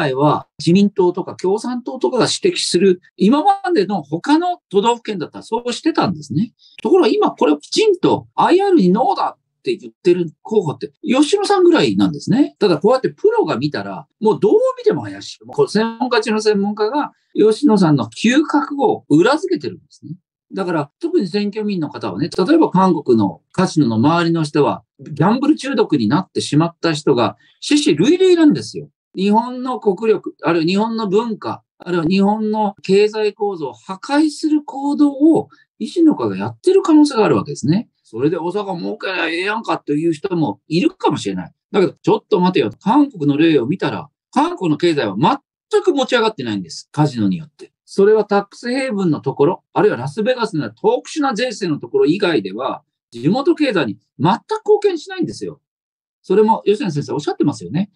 来は自民党とか共産党とかが指摘する、今までの他の都道府県だったらそうしてたんですね。ところが今これをきちんと IR にノーだって言ってる候補って、吉野さんぐらいなんですね。ただこうやってプロが見たら、もうどう見ても怪しい。もう専門家中の専門家が吉野さんの嗅覚を裏付けてるんですね。だから、特に選挙民の方はね、例えば韓国のカジノの周りの人は、ギャンブル中毒になってしまった人が、死死類類なんですよ。日本の国力、あるいは日本の文化、あるいは日本の経済構造を破壊する行動を維新の会がやってる可能性があるわけですね。それで大阪儲けりゃええやんかという人もいるかもしれない。だけど、ちょっと待てよ。韓国の例を見たら、韓国の経済は全く持ち上がってないんです。カジノによって。それはタックスヘイブンのところ、あるいはラスベガスの特殊な税制のところ以外では、地元経済に全く貢献しないんですよ。それも吉野先生おっしゃってますよね。